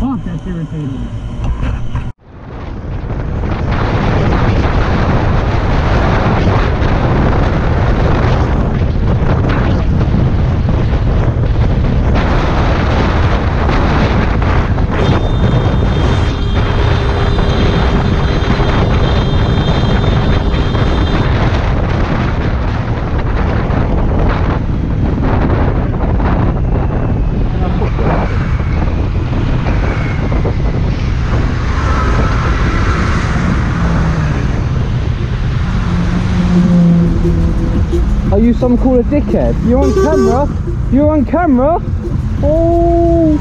Fuck, that's irritating. Are you some call a dickhead? You're on camera. You're on camera. Oh.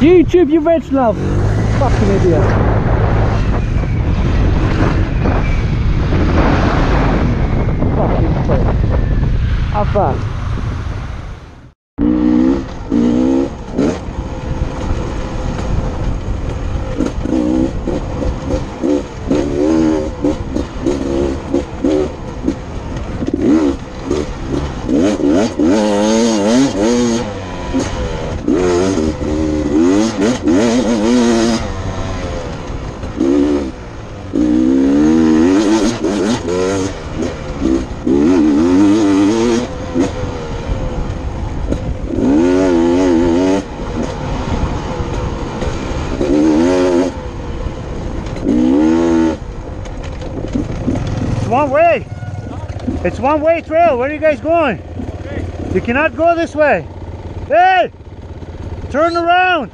YouTube, you reg love. Fucking idiot. Fucking prick. Have that. One way. It's one way trail. Where are you guys going? You cannot go this way. Hey! Turn around.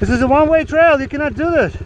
This is a one way trail. You cannot do this.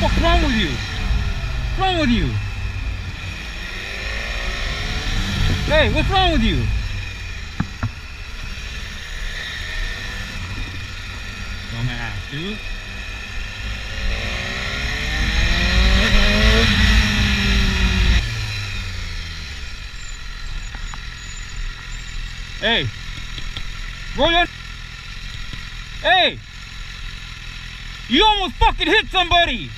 What's wrong with you? What's wrong with you? Hey, what's wrong with you? Dumbass, dude. Hey, roll your. Hey, you almost fucking hit somebody.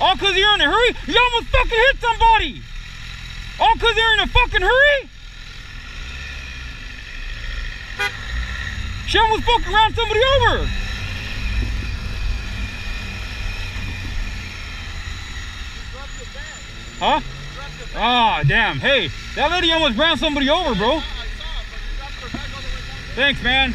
All because you're in a hurry? You almost fucking hit somebody! All because you're in a fucking hurry? She almost fucking ran somebody over! Huh? Ah, damn. Hey, that lady almost ran somebody over, bro. Thanks, man.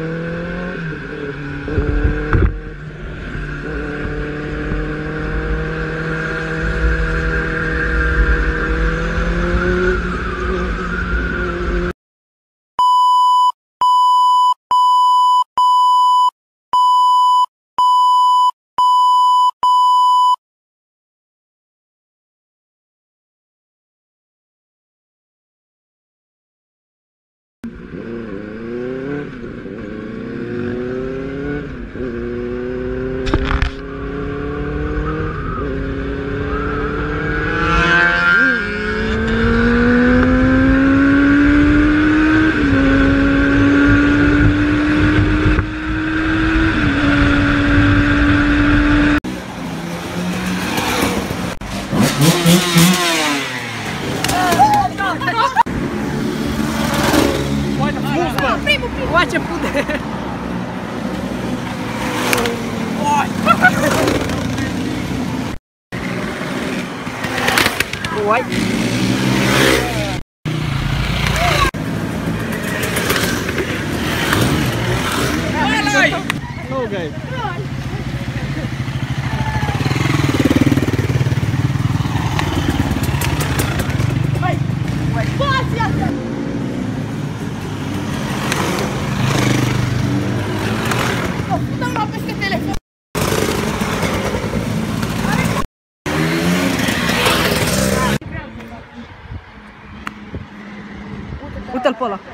Quá chậm phút thế Ôi Ôi Okay. مثل بولك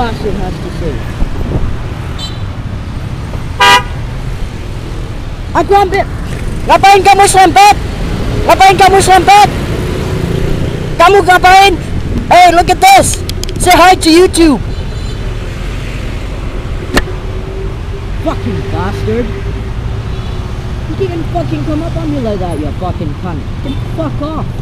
bastard has to say. Aku ambil. Ngapain kamu selempet? Ngapain kamu selempet? Kamu ngapain? Hey, look at this! Say hi to YouTube! Fucking bastard! You can't even fucking come up on me like that, you fucking cunt. Fuck off.